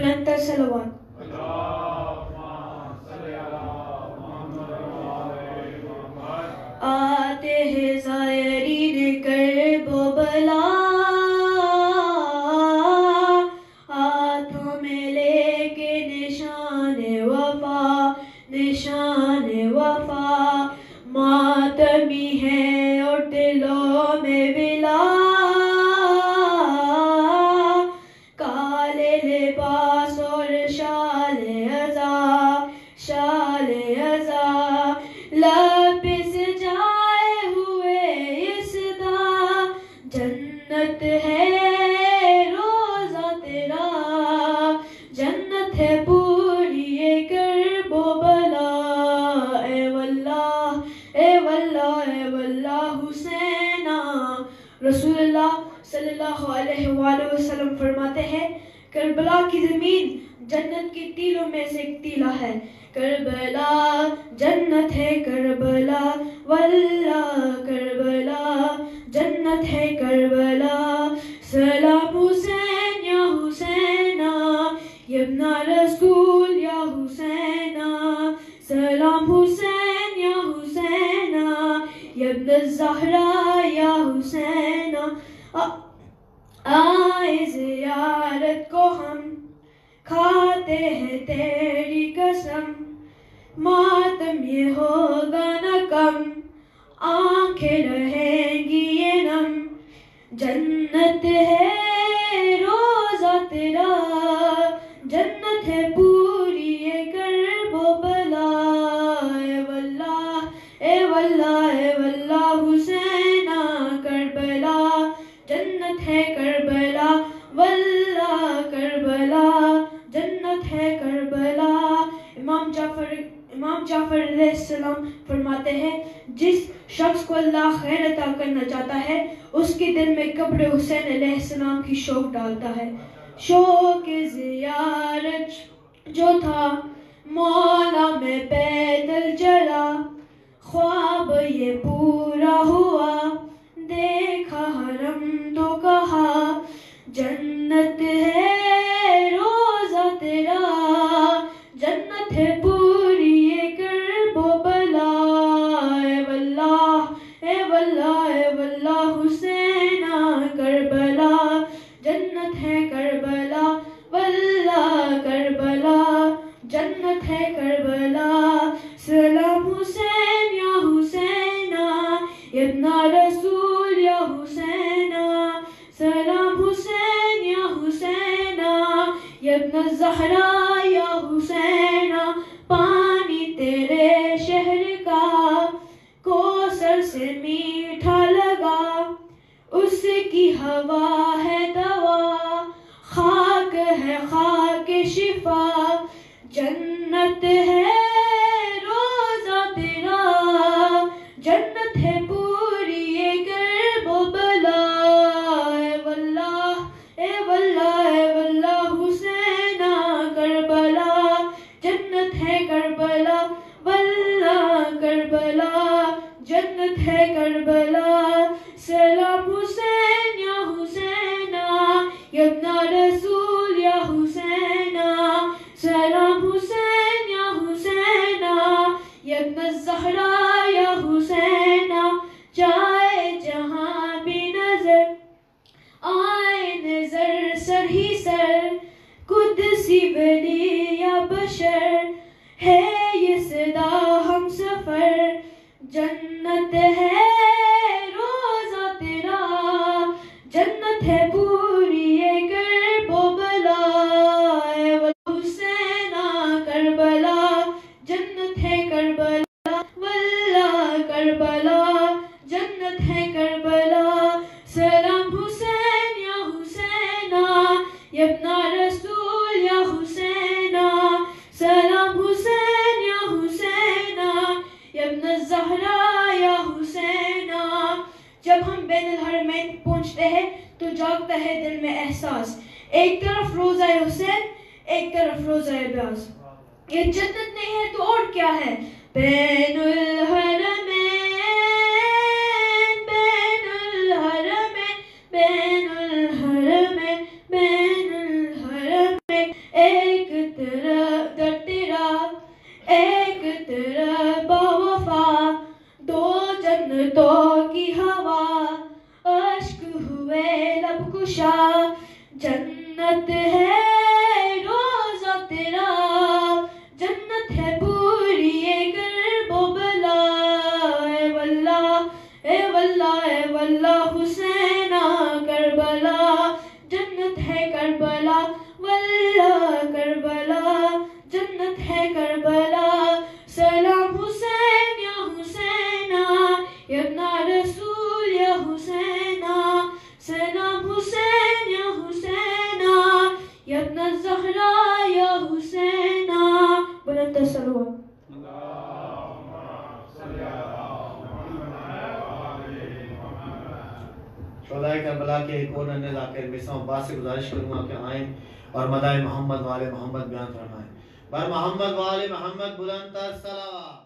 plantas se. जन्नत है, रोजा तेरा। जन्नत है पूरी ये कर बोबला ए वल्लाह ए वल्लाह ए वल्लाह हुसैना। रसूलुल्लाह सल्लल्लाहु अलैहि वसल्लम फरमाते हैं, करबला की ज़मीन जन्नत के तीलों में से एक तीला है। करबला रसूल या हुसैना सलाम हुसैन या हुसैना यबन जहरा या हुसैना आए जियारत को हम खाते हैं तेरी कसम मातम ये होगा न कम आँखें रहेंगी ये नम जन्नत है रोजा तेरा अलैहिस्सलाम फरमाते हैं, जिस शख्स को अल्लाह खैर अता करना चाहता है, उसके दिल में कब्र हुसैन अलैहिस्सलाम की शौक डालता है। शौक जियारत जो था, मौला में पैदल चला, ख्वाब ये पूरा हुआ, देखा हरम तो कहा, जन्नत है इब्ना रसूल या हुसैना सलाम हुसैन या हुसैना इब्न जहरा या हुसैना पानी 真 बैन हरमैन पहुँचते हैं तो जागता है दिल में एहसास। एक तरफ़ रोजा हुसैन, एक तरफ़ रोजा ब्याज। ये जन्नत नहीं है तो और क्या है? बैनुल हरमैन Shah. शोदाय करबला के एक और नन्हे जाकिर मिसा अब्बास से गुजारिश करूँगा कि आए और मदाए मोहम्मद वाले मोहम्मद बयान फरमाएँ। बर मोहम्मद वाले मोहम्मद बुलंद सलावा